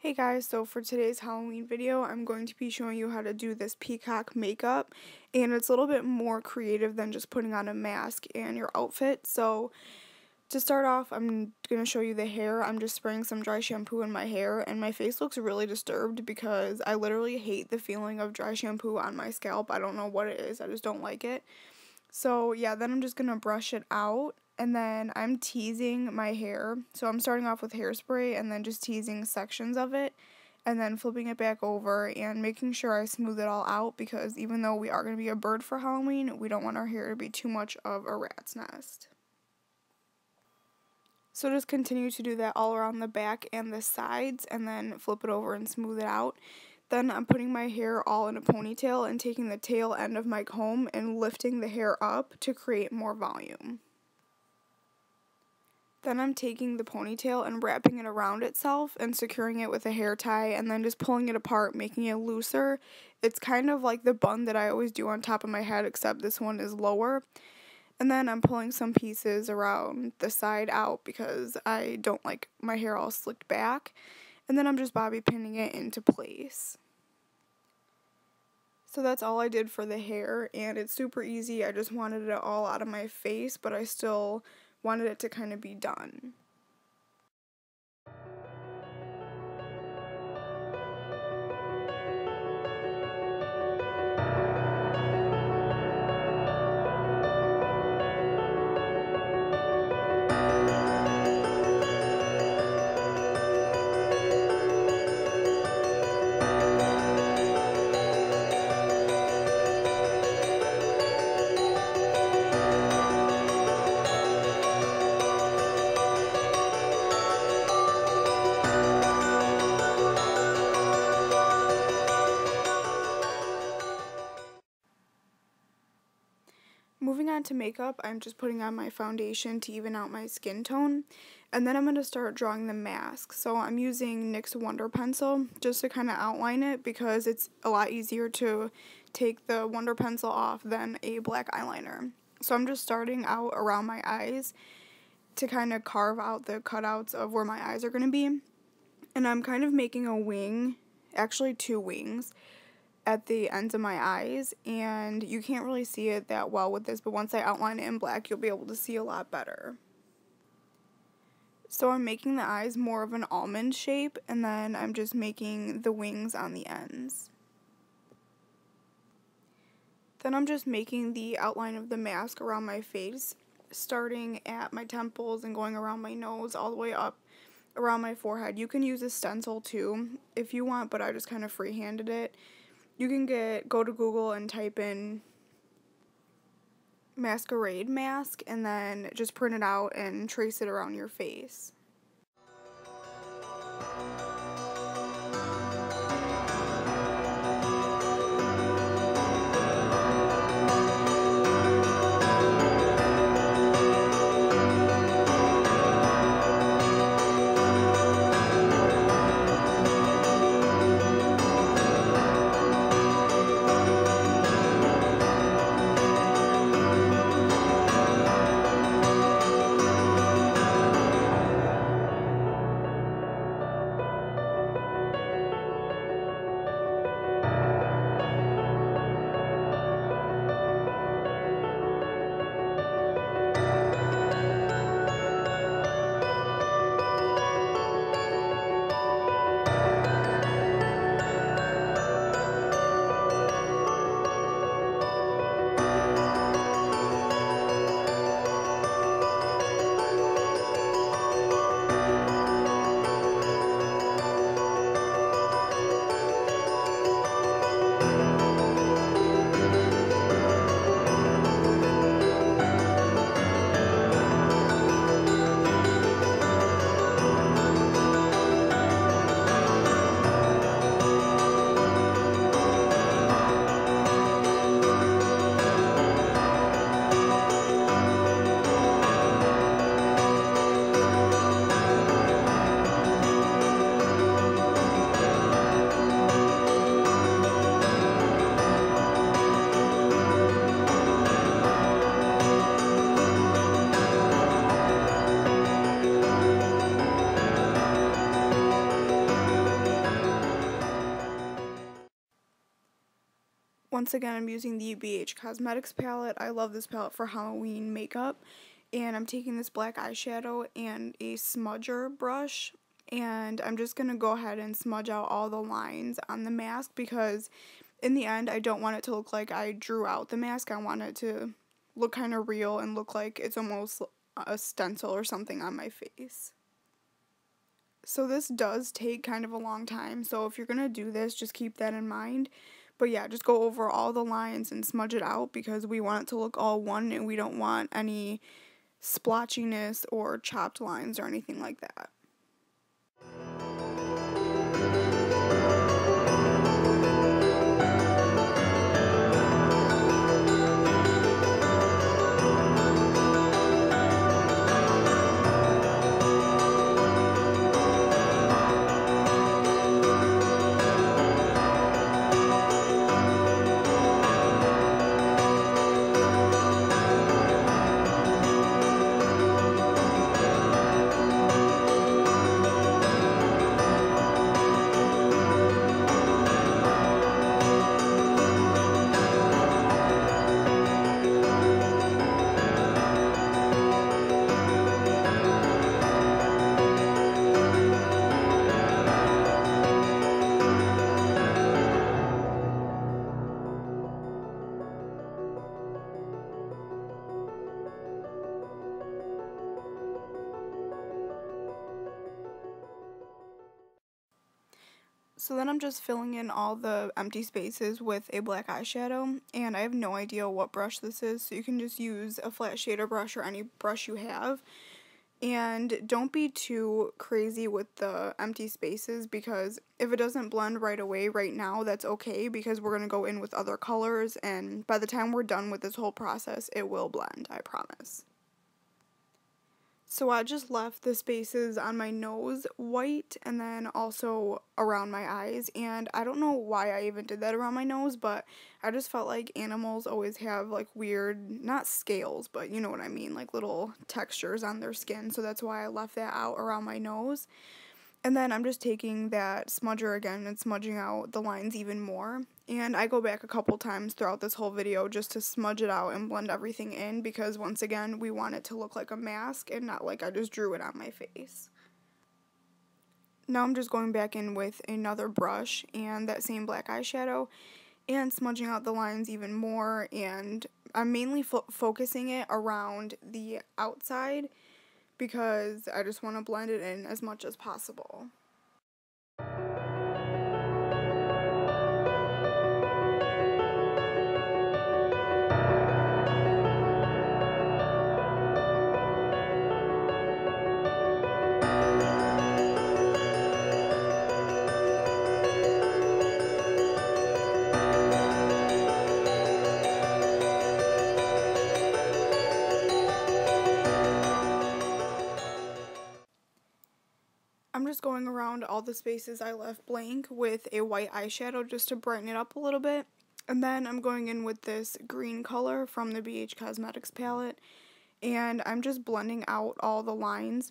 Hey guys, so for today's Halloween video, I'm going to be showing you how to do this peacock makeup, and it's a little bit more creative than just putting on a mask and your outfit. So to start off, I'm going to show you the hair. I'm just spraying some dry shampoo in my hair, and my face looks really disturbed because I literally hate the feeling of dry shampoo on my scalp. I don't know what it is, I just don't like it. So yeah, then I'm just going to brush it out and then I'm teasing my hair. So I'm starting off with hairspray and then just teasing sections of it and then flipping it back over and making sure I smooth it all out because even though we are going to be a bird for Halloween, we don't want our hair to be too much of a rat's nest. So just continue to do that all around the back and the sides and then flip it over and smooth it out. Then I'm putting my hair all in a ponytail and taking the tail end of my comb and lifting the hair up to create more volume. Then I'm taking the ponytail and wrapping it around itself and securing it with a hair tie and then just pulling it apart, making it looser. It's kind of like the bun that I always do on top of my head, except this one is lower. And then I'm pulling some pieces around the side out because I don't like my hair all slicked back. And then I'm just bobby pinning it into place. So that's all I did for the hair and it's super easy. I just wanted it all out of my face, but I still wanted it to kind of be done. Moving on to makeup, I'm just putting on my foundation to even out my skin tone. And then I'm going to start drawing the mask. So I'm using NYX Wonder Pencil just to kind of outline it because it's a lot easier to take the Wonder Pencil off than a black eyeliner. So I'm just starting out around my eyes to kind of carve out the cutouts of where my eyes are going to be. And I'm kind of making a wing, actually two wings, at the ends of my eyes and you can't really see it that well with this but once I outline it in black you'll be able to see a lot better. So I'm making the eyes more of an almond shape and then I'm just making the wings on the ends. Then I'm just making the outline of the mask around my face starting at my temples and going around my nose all the way up around my forehead. You can use a stencil too if you want but I just kind of freehanded it you can get go to Google and type in masquerade mask and then just print it out and trace it around your face. Once again, I'm using the BH Cosmetics palette. I love this palette for Halloween makeup. And I'm taking this black eyeshadow and a smudger brush. And I'm just going to go ahead and smudge out all the lines on the mask because in the end, I don't want it to look like I drew out the mask. I want it to look kind of real and look like it's almost a stencil or something on my face. So this does take kind of a long time. So if you're going to do this, just keep that in mind. But yeah, just go over all the lines and smudge it out because we want it to look all one and we don't want any splotchiness or chopped lines or anything like that. So then I'm just filling in all the empty spaces with a black eyeshadow, and I have no idea what brush this is, so you can just use a flat shader brush or any brush you have. And don't be too crazy with the empty spaces because if it doesn't blend right away right now, that's okay because we're going to go in with other colors and by the time we're done with this whole process, it will blend, I promise. So I just left the spaces on my nose white and then also around my eyes. And I don't know why I even did that around my nose, but I just felt like animals always have like weird, not scales, but you know what I mean, like little textures on their skin. So that's why I left that out around my nose. And then I'm just taking that smudger again and smudging out the lines even more. And I go back a couple times throughout this whole video just to smudge it out and blend everything in because once again, we want it to look like a mask and not like I just drew it on my face. Now I'm just going back in with another brush and that same black eyeshadow and smudging out the lines even more and I'm mainly fo focusing it around the outside because I just want to blend it in as much as possible. Just going around all the spaces I left blank with a white eyeshadow just to brighten it up a little bit. And then I'm going in with this green color from the BH Cosmetics palette. And I'm just blending out all the lines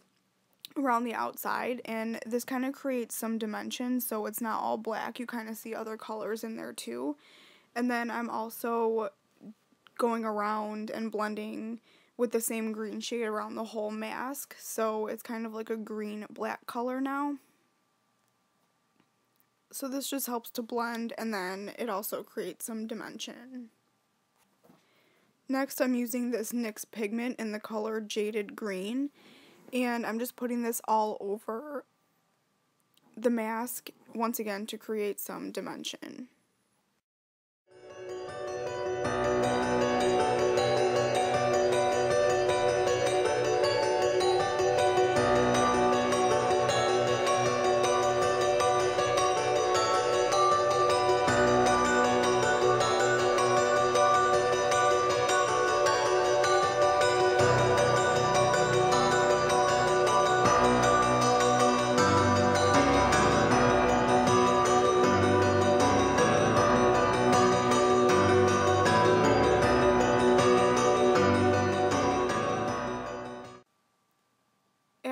around the outside. And this kind of creates some dimension so it's not all black. You kind of see other colors in there too. And then I'm also going around and blending with the same green shade around the whole mask. So it's kind of like a green black color now. So this just helps to blend and then it also creates some dimension. Next I'm using this NYX pigment in the color Jaded Green and I'm just putting this all over the mask once again to create some dimension.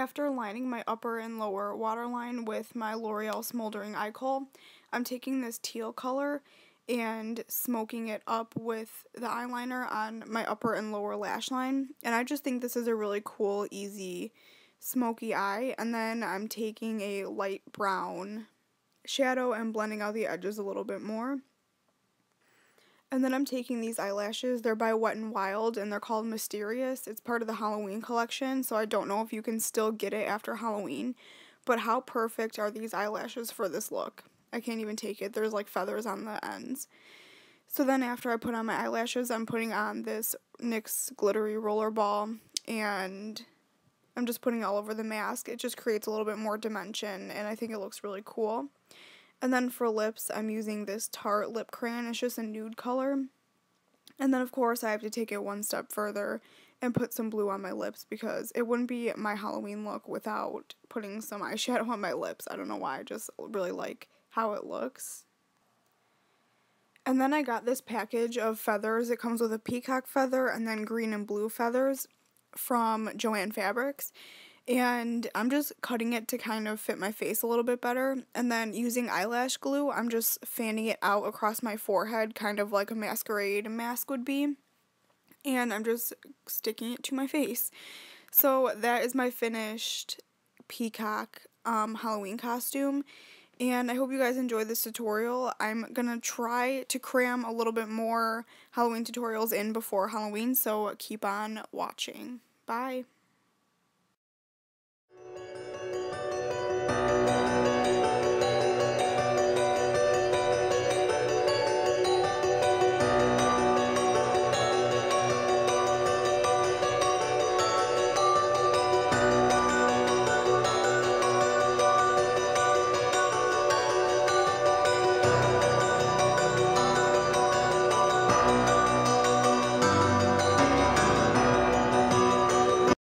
After lining my upper and lower waterline with my L'Oreal Smoldering Eye Kohl, I'm taking this teal color and smoking it up with the eyeliner on my upper and lower lash line. And I just think this is a really cool, easy, smoky eye. And then I'm taking a light brown shadow and blending out the edges a little bit more. And then I'm taking these eyelashes. They're by Wet n Wild and they're called Mysterious. It's part of the Halloween collection, so I don't know if you can still get it after Halloween. But how perfect are these eyelashes for this look? I can't even take it. There's like feathers on the ends. So then after I put on my eyelashes, I'm putting on this NYX glittery roller ball and I'm just putting all over the mask. It just creates a little bit more dimension and I think it looks really cool. And then for lips, I'm using this Tarte lip crayon. It's just a nude color. And then of course I have to take it one step further and put some blue on my lips because it wouldn't be my Halloween look without putting some eyeshadow on my lips. I don't know why, I just really like how it looks. And then I got this package of feathers. It comes with a peacock feather and then green and blue feathers from Joann Fabrics. And I'm just cutting it to kind of fit my face a little bit better. And then using eyelash glue, I'm just fanning it out across my forehead, kind of like a masquerade mask would be. And I'm just sticking it to my face. So that is my finished peacock um, Halloween costume and I hope you guys enjoyed this tutorial. I'm gonna try to cram a little bit more Halloween tutorials in before Halloween, so keep on watching. Bye!